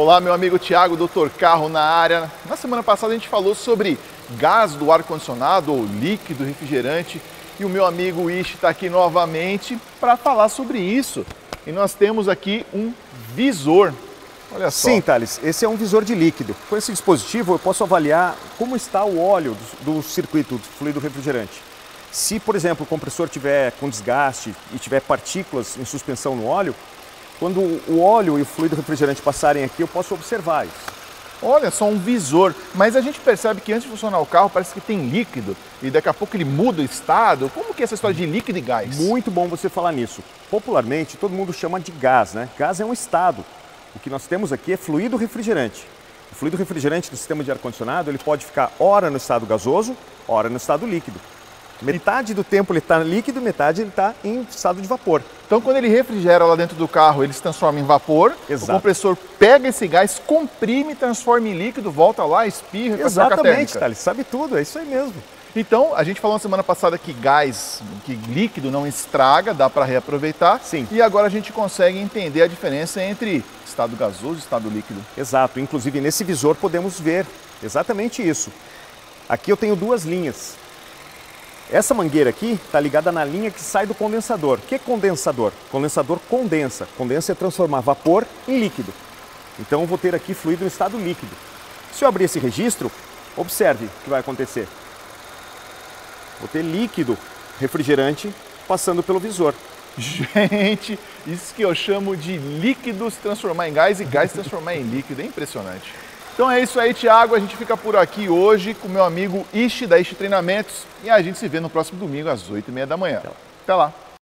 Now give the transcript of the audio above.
Olá, meu amigo Tiago, doutor Carro na área. Na semana passada a gente falou sobre gás do ar-condicionado ou líquido refrigerante e o meu amigo Ishi está aqui novamente para falar sobre isso. E nós temos aqui um visor. Olha só. Sim, Thales, esse é um visor de líquido. Com esse dispositivo eu posso avaliar como está o óleo do, do circuito do fluido refrigerante. Se, por exemplo, o compressor tiver com desgaste e tiver partículas em suspensão no óleo, quando o óleo e o fluido refrigerante passarem aqui, eu posso observar isso. Olha só, um visor. Mas a gente percebe que antes de funcionar o carro, parece que tem líquido e daqui a pouco ele muda o estado. Como que é essa história de líquido e gás? Muito bom você falar nisso. Popularmente, todo mundo chama de gás, né? Gás é um estado. O que nós temos aqui é fluido refrigerante. O fluido refrigerante do sistema de ar-condicionado, ele pode ficar hora no estado gasoso, hora no estado líquido. Metade do tempo ele está líquido, metade ele está em estado de vapor. Então, quando ele refrigera lá dentro do carro, ele se transforma em vapor. Exato. O compressor pega esse gás, comprime, transforma em líquido, volta lá, espirra Exatamente. Thales, sabe tudo, é isso aí mesmo. Então, a gente falou na semana passada que gás, que líquido não estraga, dá para reaproveitar. Sim. E agora a gente consegue entender a diferença entre estado gasoso e estado líquido. Exato, inclusive nesse visor podemos ver exatamente isso. Aqui eu tenho duas linhas. Essa mangueira aqui está ligada na linha que sai do condensador. O que é condensador? Condensador condensa. Condensa é transformar vapor em líquido. Então vou ter aqui fluido em estado líquido. Se eu abrir esse registro, observe o que vai acontecer. Vou ter líquido refrigerante passando pelo visor. Gente, isso que eu chamo de líquido se transformar em gás e gás transformar em líquido. É impressionante. Então é isso aí, Thiago. A gente fica por aqui hoje com meu amigo Ishi da Ishi Treinamentos e a gente se vê no próximo domingo às 8h30 da manhã. Até lá.